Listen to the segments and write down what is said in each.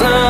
sun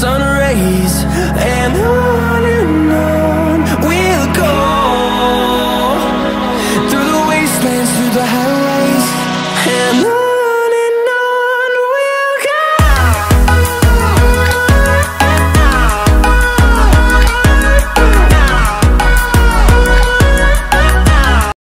sun rays and I